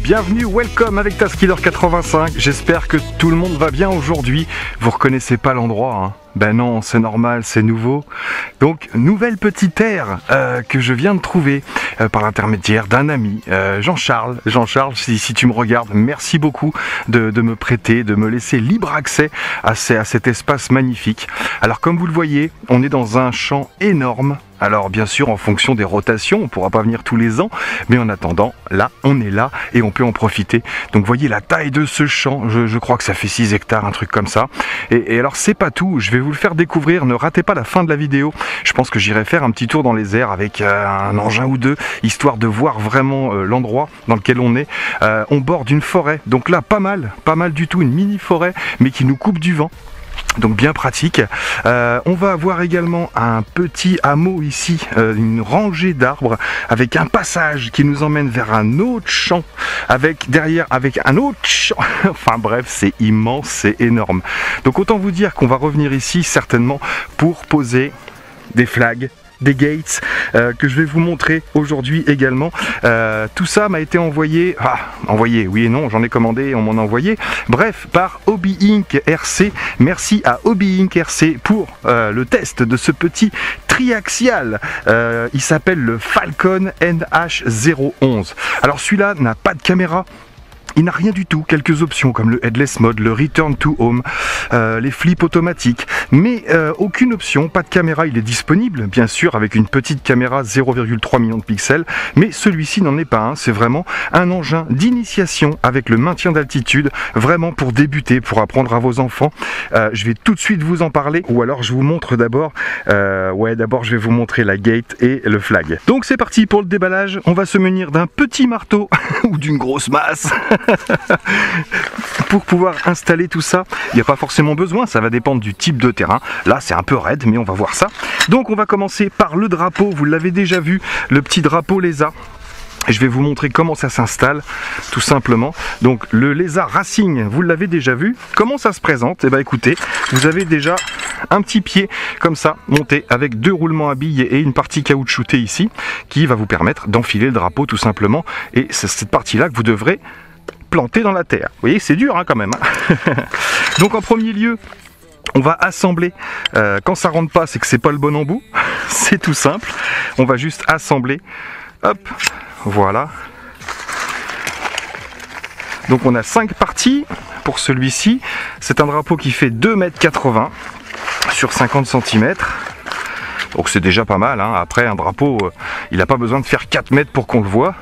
Bienvenue, welcome avec Taskiller 85. J'espère que tout le monde va bien aujourd'hui. Vous reconnaissez pas l'endroit, hein ben non, c'est normal, c'est nouveau. Donc, nouvelle petite aire euh, que je viens de trouver euh, par l'intermédiaire d'un ami, euh, Jean-Charles. Jean-Charles, si, si, tu me regardes, merci beaucoup de, me prêter, de me laisser libre accès à, cet espace magnifique. Alors, comme vous le voyez, on est dans un champ énorme alors bien sûr en fonction des rotations, on pourra pas venir tous les ans, mais en attendant, là on est là et on peut en profiter. Donc voyez la taille de ce champ, je, crois que ça fait 6 hectares, un truc comme ça. Et, alors c'est pas tout, je vais vous le faire découvrir, ne ratez pas la fin de la vidéo. Je pense que j'irai faire un petit tour dans les airs avec euh, un engin ou deux, histoire de voir vraiment euh, l'endroit dans lequel on est. Euh, on borde une forêt, donc là pas mal, pas mal du tout, une mini forêt, mais qui nous coupe du vent donc bien pratique. Euh, on va avoir également un petit hameau ici, euh, une rangée d'arbres avec un passage qui nous emmène vers un autre champ, avec derrière avec un autre champ. enfin bref, c'est immense, c'est énorme. Donc autant vous dire qu'on va revenir ici certainement pour poser des flags des gates euh, que je vais vous montrer aujourd'hui également. Euh, tout ça m'a été envoyé, ah, envoyé, oui et non, j'en ai commandé, on m'en a envoyé. Bref, par Hobby Inc. RC. Merci à Hobby Inc. RC pour euh, le test de ce petit triaxial. il s'appelle le Falcon NH011. Alors celui-là n'a pas de caméra, il n'a rien du tout, quelques options comme le headless mode, le return to home, euh, les flips automatiques, mais euh, aucune option, pas de caméra, il est disponible bien sûr avec une petite caméra 0,3 million de pixels, mais celui-ci n'en est pas un, c'est vraiment un engin d'initiation avec le maintien d'altitude, vraiment pour débuter, pour apprendre à vos enfants. Euh, je vais tout de suite vous en parler, ou alors je vous montre d'abord, ouais d'abord je vais vous montrer la gate et le flag. Donc c'est parti pour le déballage, on va se munir d'un petit marteau ou d'une grosse masse. pour pouvoir installer tout ça, il n'y a pas forcément besoin, ça va dépendre du type de terrain. Là, c'est un peu raide, mais on va voir ça. Donc, on va commencer par le drapeau. Vous l'avez déjà vu, le petit drapeau lézard. Je vais vous montrer comment ça s'installe, tout simplement. Donc le lézard Racing, vous l'avez déjà vu. Comment ça se présente? Eh bien écoutez, vous avez déjà un petit pied comme ça, monté avec deux roulements à billes et une partie caoutchoutée ici, qui va vous permettre d'enfiler le drapeau tout simplement. Et c'est cette partie-là que vous devrez planté dans la terre. Vous voyez, c'est dur hein, quand même. Hein. Donc en premier lieu, on va assembler. Euh, quand ça rentre pas, c'est que c'est pas le bon embout. c'est tout simple. On va juste assembler. Hop, voilà. Donc on a cinq parties pour celui-ci. C'est un drapeau qui fait 2,80 m sur 50 cm. Donc c'est déjà pas mal. Hein. Après, un drapeau, euh, il n'a pas besoin de faire 4 mètres pour qu'on le voit.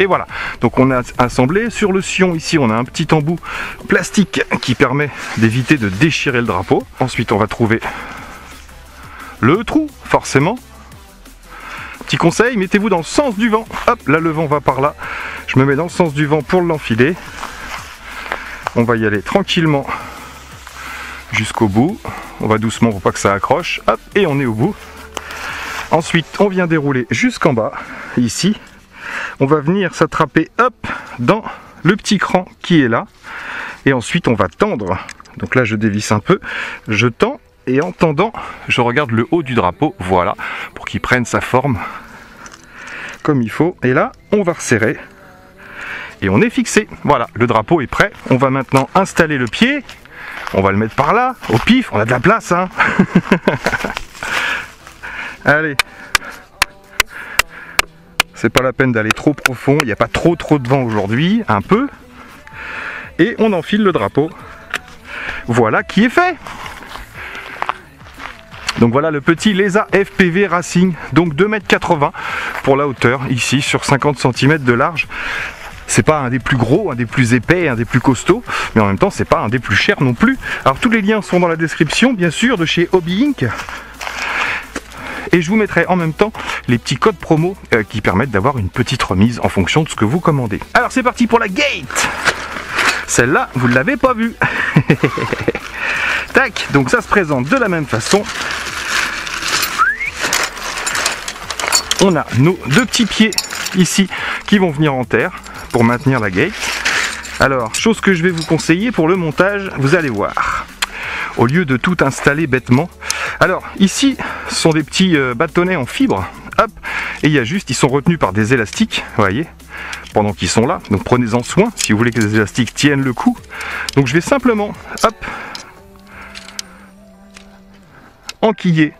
Et voilà, donc on a assemblé. Sur le sillon ici, on a un petit embout plastique qui permet d'éviter de déchirer le drapeau. Ensuite, on va trouver le trou, forcément. Petit conseil, mettez-vous dans le sens du vent. Hop, là le vent va par là. Je me mets dans le sens du vent pour l'enfiler. On va y aller tranquillement jusqu'au bout. On va doucement pour pas que ça accroche. Hop, et on est au bout. Ensuite, on vient dérouler jusqu'en bas, ici on va venir s'attraper hop dans le petit cran qui est là. Et ensuite on va tendre. Donc là je dévisse un peu. Je tends. Et en tendant je regarde le haut du drapeau. Voilà pour qu'il prenne sa forme comme il faut. Et là on va resserrer. Et on est fixé. Voilà le drapeau est prêt. On va maintenant installer le pied. On va le mettre par là au pif. On a de la place hein. Allez c'est pas la peine d'aller trop profond, il n'y a pas trop trop de vent aujourd'hui, un peu. Et on enfile le drapeau. Voilà qui est fait donc voilà le petit Lesa FPV Racing, donc 2m80 pour la hauteur, ici sur 50 cm de large. C'est pas un des plus gros, un des plus épais, un des plus costauds, mais en même temps c'est pas un des plus chers non plus. Alors tous les liens sont dans la description bien sûr de chez Hobby Inc. Et je vous mettrai en même temps les petits codes promo euh, qui permettent d'avoir une petite remise en fonction de ce que vous commandez. Alors c'est parti pour la gate Celle-là, vous ne l'avez pas vue Tac Donc ça se présente de la même façon. On a nos deux petits pieds ici qui vont venir en terre pour maintenir la gate. Alors, chose que je vais vous conseiller pour le montage, vous allez voir. Au lieu de tout installer bêtement, alors ici, sont des petits euh, bâtonnets en fibre. Hop, et il y a juste, ils sont retenus par des élastiques, voyez. pendant qu'ils sont là. Donc prenez-en soin si vous voulez que les élastiques tiennent le coup. Donc je vais simplement, hop, enquiller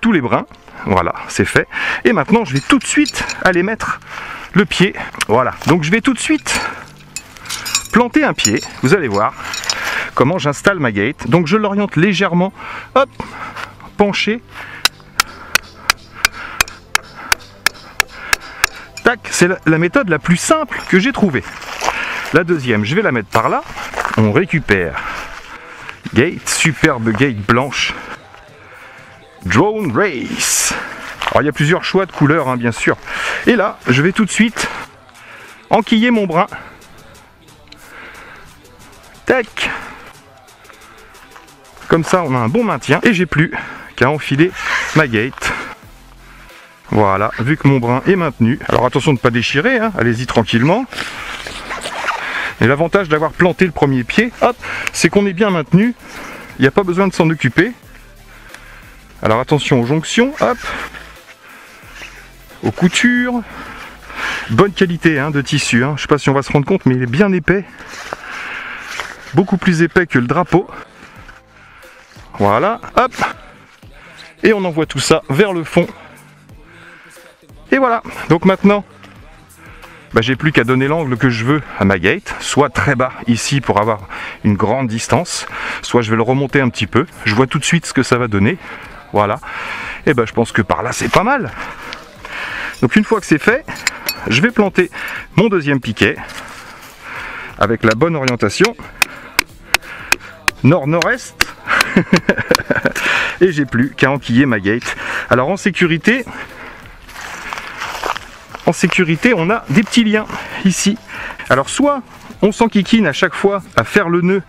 tous les brins. Voilà, c'est fait. Et maintenant, je vais tout de suite aller mettre le pied. Voilà, donc je vais tout de suite planter un pied. Vous allez voir comment j'installe ma gate. Donc je l'oriente légèrement, hop, penché. Tac, c'est la méthode la plus simple que j'ai trouvée. La deuxième, je vais la mettre par là. On récupère gate, superbe gate blanche Drone Race. Alors il y a plusieurs choix de couleurs hein, bien sûr. Et là, je vais tout de suite enquiller mon brin. Tac. Comme ça, on a un bon maintien. Et j'ai plus qu'à enfiler ma gate. Voilà, vu que mon brin est maintenu. Alors attention de ne pas déchirer, hein. allez-y tranquillement. Et l'avantage d'avoir planté le premier pied, c'est qu'on est bien maintenu. Il n'y a pas besoin de s'en occuper. Alors attention aux jonctions, hop, aux coutures. Bonne qualité hein, de tissu, hein. je ne sais pas si on va se rendre compte, mais il est bien épais. Beaucoup plus épais que le drapeau. Voilà, hop. Et on envoie tout ça vers le fond. Et voilà, donc maintenant, bah, j'ai plus qu'à donner l'angle que je veux à ma gate, soit très bas ici pour avoir une grande distance, soit je vais le remonter un petit peu. Je vois tout de suite ce que ça va donner. Voilà. Et ben je pense que par là c'est pas mal. Donc une fois que c'est fait, je vais planter mon deuxième piquet avec la bonne orientation nord-nord-est et j'ai plus qu'à enquiller ma gate. Alors en sécurité, en sécurité, on a des petits liens ici. Alors soit on s'enquiquine à chaque fois à faire le nœud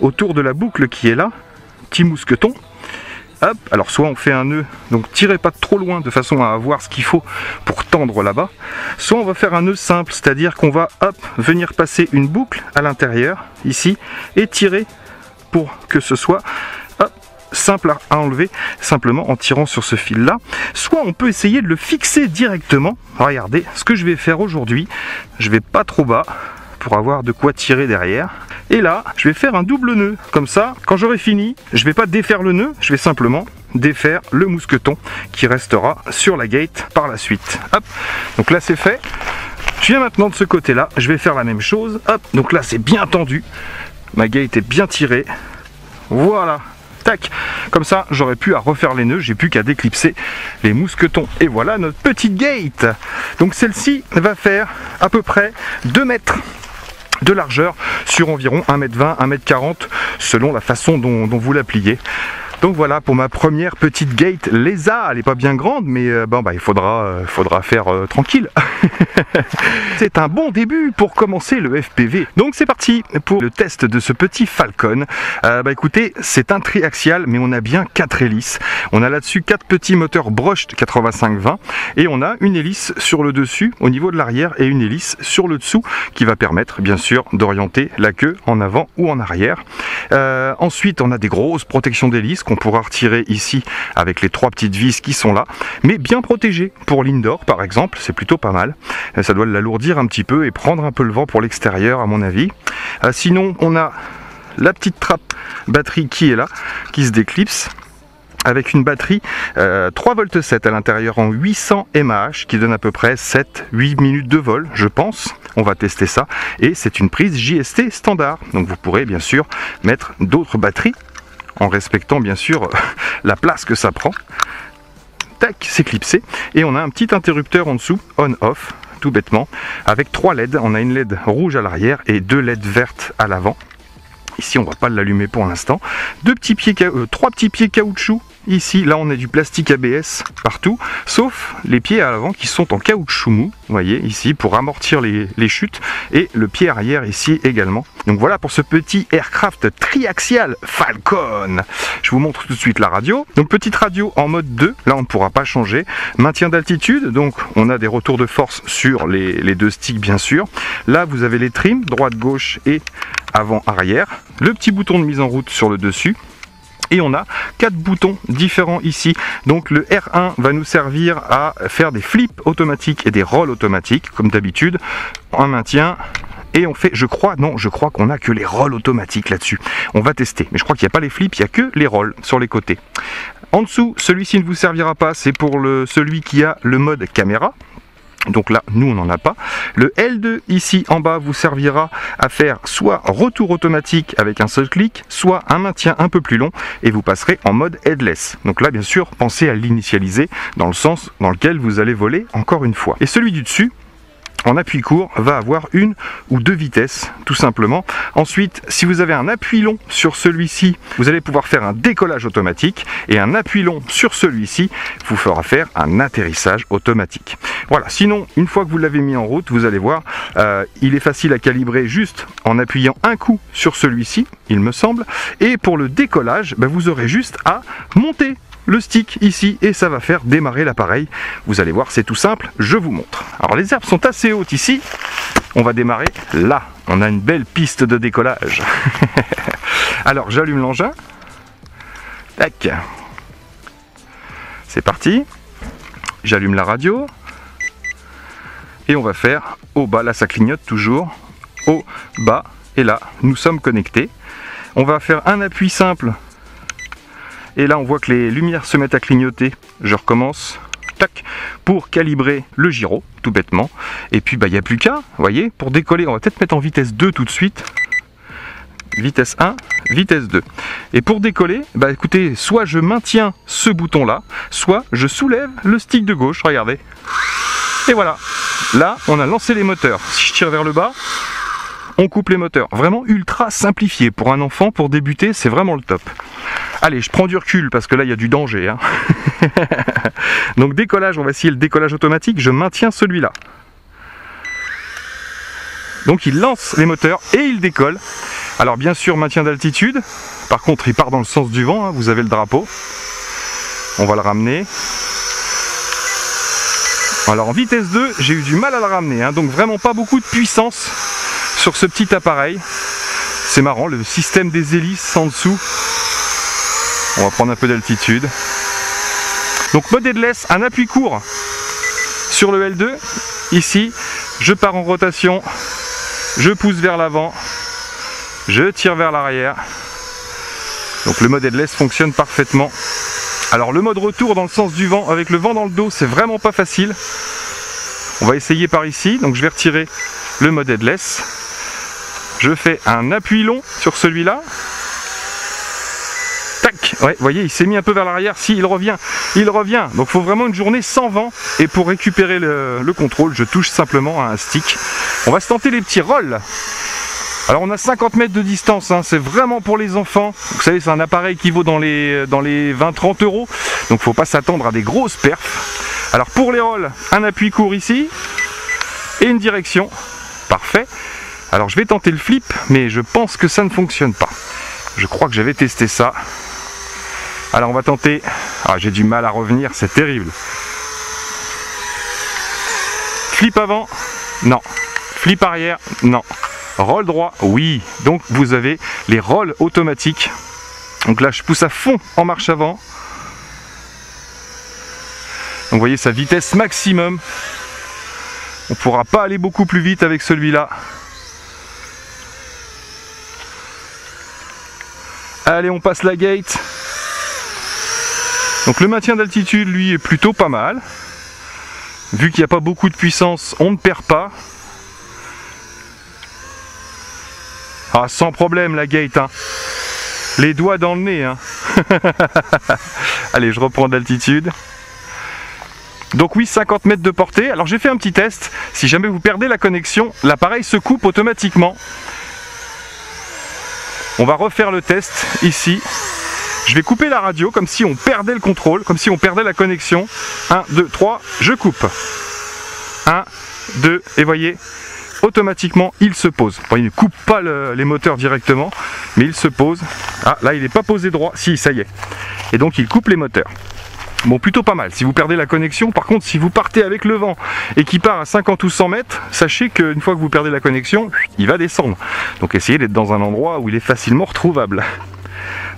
autour de la boucle qui est là, petit mousqueton, alors soit on fait un nœud, donc tirez pas trop loin de façon à avoir ce qu'il faut pour tendre là-bas, soit on va faire un nœud simple, c'est-à-dire qu'on va hop, venir passer une boucle à l'intérieur, ici, et tirer pour que ce soit simple à enlever simplement en tirant sur ce fil là soit on peut essayer de le fixer directement regardez ce que je vais faire aujourd'hui je vais pas trop bas pour avoir de quoi tirer derrière et là, je vais faire un double nœud. Comme ça, quand j'aurai fini, je vais pas défaire le nœud, je vais simplement défaire le mousqueton qui restera sur la gate par la suite. Hop, donc là c'est fait. Je viens maintenant de ce côté-là, je vais faire la même chose. Hop, donc là c'est bien tendu. Ma gate est bien tirée. Voilà, tac. Comme ça j'aurais pu à refaire les nœuds j'ai plus qu'à déclipser les mousquetons. Et voilà notre petite gate. Donc celle-ci va faire à peu près 2 mètres de largeur sur environ 1m20, 1m40 selon la façon dont, vous la pliez. Donc voilà pour ma première petite gate Lesa. Elle n'est pas bien grande, mais euh, bon, bah, il faudra, euh, faire euh, tranquille. c'est un bon début pour commencer le FPV. Donc c'est parti pour le test de ce petit Falcon. bah écoutez, c'est un triaxial, mais on a bien quatre hélices. On a là-dessus quatre petits moteurs Brocht 85-20 et on a une hélice sur le dessus au niveau de l'arrière et une hélice sur le dessous qui va permettre bien sûr d'orienter la queue en avant ou en arrière. ensuite, on a des grosses protections d'hélice qu'on pourra retirer ici avec les trois petites vis qui sont là, mais bien protégé pour l'indoor par exemple, c'est plutôt pas mal. Euh, ça doit l'alourdir un petit peu et prendre un peu le vent pour l'extérieur à mon avis. Euh, sinon, on a la petite trappe batterie qui est là, qui se déclipse. Avec une batterie 3 euh, v 7 à l'intérieur en 800 mAh qui donne à peu près 7-8 minutes de vol je pense. On va tester ça. Et c'est une prise JST standard. Donc vous pourrez bien sûr mettre d'autres batteries en respectant bien sûr la place que ça prend. Tac, c'est clipsé. Et on a un petit interrupteur en dessous, on-off, tout bêtement, avec trois LED. On a une LED rouge à l'arrière et deux LED vertes à l'avant. Ici, on va pas l'allumer pour l'instant. Deux petits pieds, euh, trois petits pieds caoutchouc Ici, là, on a du plastique ABS partout, sauf les pieds à l'avant qui sont en caoutchouc mou, vous voyez, ici, pour amortir les, chutes, et le pied arrière ici également. Donc voilà pour ce petit aircraft triaxial Falcon. Je vous montre tout de suite la radio. Donc petite radio en mode 2, là on ne pourra pas changer. Maintien d'altitude, donc on a des retours de force sur les, les deux sticks bien sûr. Là vous avez les trims, droite, gauche et avant, arrière. Le petit bouton de mise en route sur le dessus Et on a quatre boutons différents ici. Donc le R1 va nous servir à faire des flips automatiques et des rolls automatiques, comme d'habitude. Un maintien, et on fait, je crois, non, je crois qu'on a que les rolls automatiques là-dessus. On va tester, mais je crois qu'il n'y a pas les flips, il n'y a que les rolls sur les côtés. En dessous, celui-ci ne vous servira pas, c'est pour celui qui a le mode caméra. Donc là, nous, on n'en a pas. Le L2 ici en bas vous servira à faire soit retour automatique avec un seul clic, soit un maintien un peu plus long et vous passerez en mode headless. Donc là, bien sûr, pensez à l'initialiser dans le sens dans lequel vous allez voler encore une fois. Et celui du dessus, en appui court va avoir une ou deux vitesses tout simplement. Ensuite, si vous avez un appui long sur celui-ci, vous allez pouvoir faire un décollage automatique et un appui long sur celui-ci vous fera faire un atterrissage automatique. Voilà, sinon une fois que vous l'avez mis en route, vous allez voir, euh, il est facile à calibrer juste en appuyant un coup sur celui-ci, il me semble, et pour le décollage, ben, vous aurez juste à monter le stick ici et ça va faire démarrer l'appareil. Vous allez voir, c'est tout simple, je vous montre. Alors les herbes sont assez hautes ici. On va démarrer là. On a une belle piste de décollage. Alors j'allume l'engin. Tac. C'est parti. J'allume la radio. Et on va faire au bas, là ça clignote toujours. Au bas. Et là, nous sommes connectés. On va faire un appui simple et là, on voit que les lumières se mettent à clignoter. Je recommence. Tac, pour calibrer le gyro, tout bêtement. Et puis, bah, il n'y a plus qu'à, voyez, pour décoller, on va peut-être mettre en vitesse 2 tout de suite. Vitesse 1, vitesse 2. Et pour décoller, bah écoutez, soit je maintiens ce bouton-là, soit je soulève le stick de gauche, regardez. Et voilà, là, on a lancé les moteurs. Si je tire vers le bas, on coupe les moteurs. Vraiment ultra simplifié. Pour un enfant, pour débuter, c'est vraiment le top. Allez, je prends du recul parce que là, il y a du danger. Hein. Donc décollage, on va essayer le décollage automatique. Je maintiens celui-là. Donc il lance les moteurs et il décolle. Alors bien sûr, maintien d'altitude. Par contre, il part dans le sens du vent. Hein. Vous avez le drapeau. On va le ramener. Alors en vitesse 2, j'ai eu du mal à le ramener. Hein. donc vraiment pas beaucoup de puissance sur ce petit appareil. C'est marrant, le système des hélices en dessous. On va prendre un peu d'altitude. Donc mode headless, un appui court sur le L2. Ici, je pars en rotation, je pousse vers l'avant, je tire vers l'arrière. Donc le mode headless fonctionne parfaitement. Alors le mode retour dans le sens du vent, avec le vent dans le dos, c'est vraiment pas facile. On va essayer par ici, donc je vais retirer le mode headless. Je fais un appui long sur celui-là. Tac, ouais, vous voyez, il s'est mis un peu vers l'arrière. Si, il revient, il revient. Donc, il faut vraiment une journée sans vent. Et pour récupérer le, contrôle, je touche simplement à un stick. On va se tenter les petits rolls. Alors on a 50 mètres de distance, hein. c'est vraiment pour les enfants. Vous savez, c'est un appareil qui vaut dans les, dans les 20-30 euros. Donc faut pas s'attendre à des grosses perfs. Alors pour les rolls, un appui court ici et une direction. Parfait. Alors je vais tenter le flip, mais je pense que ça ne fonctionne pas. Je crois que j'avais testé ça. Alors on va tenter. Ah, j'ai du mal à revenir, c'est terrible. Flip avant, non. Flip arrière, non. Roll droit, oui. Donc vous avez les rolls automatiques. Donc là, je pousse à fond en marche avant. Donc vous voyez sa vitesse maximum. On ne pourra pas aller beaucoup plus vite avec celui-là. Allez, on passe la gate. Donc le maintien d'altitude, lui, est plutôt pas mal. Vu qu'il n'y a pas beaucoup de puissance, on ne perd pas. Ah, sans problème la gate. Hein. Les doigts dans le nez. Hein. Allez, je reprends d'altitude. Donc oui, 50 mètres de portée. Alors j'ai fait un petit test. Si jamais vous perdez la connexion, l'appareil se coupe automatiquement. On va refaire le test ici. Je vais couper la radio comme si on perdait le contrôle, comme si on perdait la connexion. 1, 2, 3, je coupe. 1, 2, et voyez, automatiquement il se pose. il ne coupe pas les moteurs directement, mais il se pose. Ah, là il n'est pas posé droit. Si, ça y est. Et donc il coupe les moteurs. Bon, plutôt pas mal. Si vous perdez la connexion, par contre, si vous partez avec le vent et qu'il part à 50 ou 100 mètres, sachez qu'une fois que vous perdez la connexion, il va descendre. Donc essayez d'être dans un endroit où il est facilement retrouvable.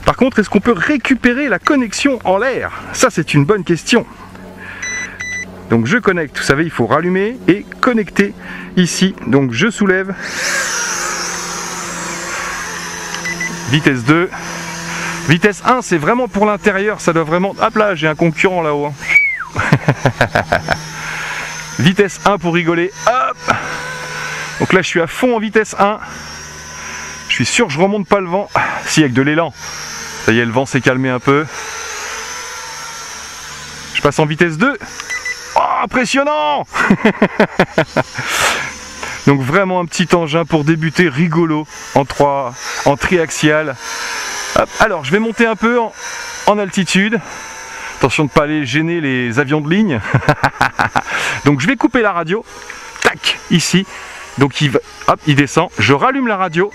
Par contre, est-ce qu'on peut récupérer la connexion en l'air? Ça, c'est une bonne question. Donc je connecte, vous savez, il faut rallumer et connecter ici. Donc je soulève. Vitesse 2. Vitesse 1, c'est vraiment pour l'intérieur, ça doit vraiment... Hop là, j'ai un concurrent là-haut. hein. vitesse 1 pour rigoler. Hop Donc là, je suis à fond en vitesse 1. Je suis sûr que je remonte pas le vent. Si, avec de l'élan. Ça y est, le vent s'est calmé un peu. Je passe en vitesse 2. Oh, impressionnant Donc vraiment un petit engin pour débuter rigolo en 3, en triaxial. Hop, Alors je vais monter un peu en, altitude. Attention de ne pas aller gêner les avions de ligne. Donc je vais couper la radio. Tac, ici. Donc il, il descend. Je rallume la radio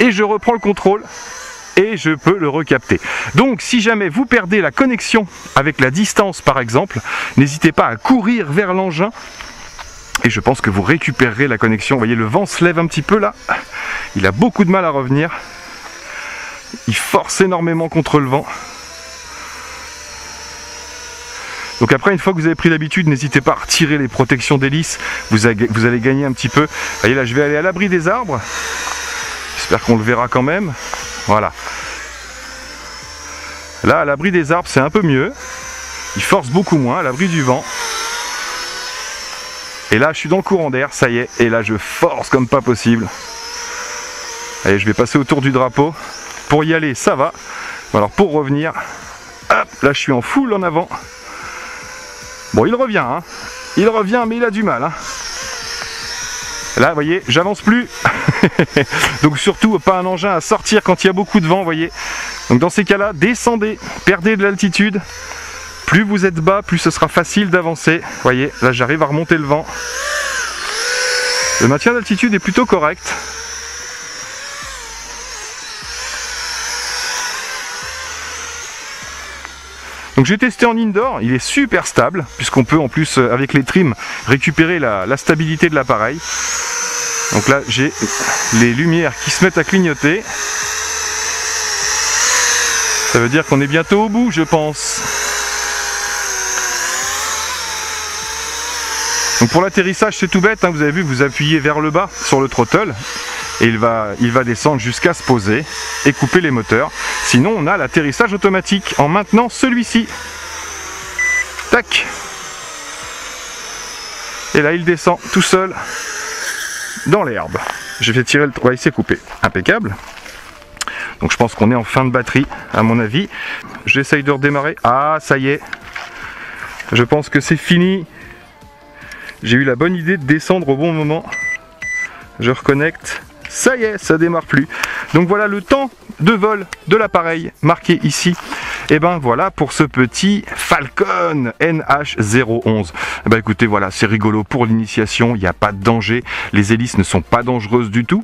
et je reprends le contrôle et je peux le recapter. Donc si jamais vous perdez la connexion avec la distance par exemple, n'hésitez pas à courir vers l'engin et je pense que vous récupérerez la connexion. Vous voyez le vent se lève un petit peu là, il a beaucoup de mal à revenir, il force énormément contre le vent. Donc après, une fois que vous avez pris l'habitude, n'hésitez pas à retirer les protections d'hélice, vous, vous allez gagner un petit peu. Vous voyez là, je vais aller à l'abri des arbres, j'espère qu'on le verra quand même. Voilà. Là, à l'abri des arbres, c'est un peu mieux. Il force beaucoup moins, à l'abri du vent. Et là, je suis dans le courant d'air, ça y est. Et là, je force comme pas possible. Allez, je vais passer autour du drapeau. Pour y aller, ça va. Alors, pour revenir, hop, là, je suis en full en avant. Bon, il revient, hein. Il revient, mais il a du mal, hein. Là, vous voyez, j'avance plus. Donc surtout, pas un engin à sortir quand il y a beaucoup de vent, vous voyez. Donc dans ces cas-là, descendez, perdez de l'altitude. Plus vous êtes bas, plus ce sera facile d'avancer. Voyez, là j'arrive à remonter le vent. Le maintien d'altitude est plutôt correct. Donc j'ai testé en indoor, il est super stable, puisqu'on peut en plus avec les trims récupérer la, la stabilité de l'appareil. Donc là j'ai les lumières qui se mettent à clignoter. Ça veut dire qu'on est bientôt au bout je pense. Donc pour l'atterrissage c'est tout bête, hein, vous avez vu, vous appuyez vers le bas sur le throttle et il va, il va descendre jusqu'à se poser et couper les moteurs. Sinon on a l'atterrissage automatique en maintenant celui-ci. Tac Et là il descend tout seul dans l'herbe. Je vais tirer le... Ouais, il s'est coupé. Impeccable. Donc je pense qu'on est en fin de batterie à mon avis. J'essaye de redémarrer. Ah ça y est. Je pense que c'est fini. J'ai eu la bonne idée de descendre au bon moment. Je reconnecte. Ça y est, ça démarre plus. Donc voilà le temps de vol de l'appareil marqué ici. Et ben voilà pour ce petit Falcon NH011. Et ben écoutez, voilà, c'est rigolo pour l'initiation, il n'y a pas de danger. Les hélices ne sont pas dangereuses du tout.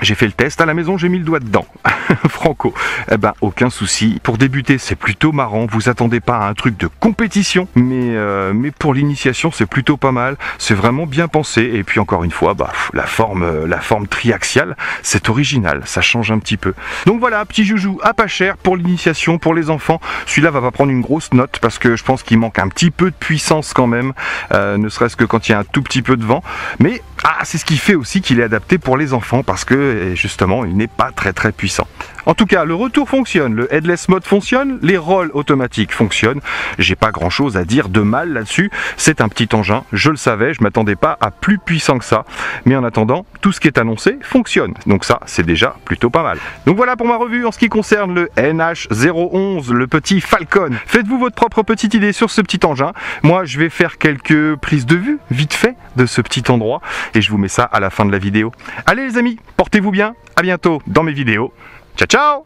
J'ai fait le test à la maison, j'ai mis le doigt dedans. Franco, eh ben aucun souci. Pour débuter, c'est plutôt marrant. Vous attendez pas à un truc de compétition, mais euh, mais pour l'initiation, c'est plutôt pas mal. C'est vraiment bien pensé. Et puis encore une fois, bah la forme euh, la forme triaxiale, c'est original. Ça change un petit peu. Donc voilà, petit joujou à pas cher pour l'initiation, pour les enfants. Celui-là va pas prendre une grosse note parce que je pense qu'il manque un petit peu de puissance quand même, euh, ne serait-ce que quand il y a un tout petit peu de vent. Mais ah, c'est ce qui fait aussi qu'il est adapté pour les enfants parce que justement, il n'est pas très très puissant. En tout cas, le retour fonctionne, le headless mode fonctionne, les rolls automatiques fonctionnent. J'ai pas grand chose à dire de mal là-dessus. C'est un petit engin, je le savais, je m'attendais pas à plus puissant que ça. Mais en attendant, tout ce qui est annoncé fonctionne. Donc ça, c'est déjà plutôt pas mal. Donc voilà pour ma revue en ce qui concerne le NH011, le petit Falcon. Faites-vous votre propre petite idée sur ce petit engin. Moi, je vais faire quelques prises de vue, vite fait, de ce petit endroit. Et je vous mets ça à la fin de la vidéo. Allez les amis, portez-vous bien, à bientôt dans mes vidéos. Tchau, tchau!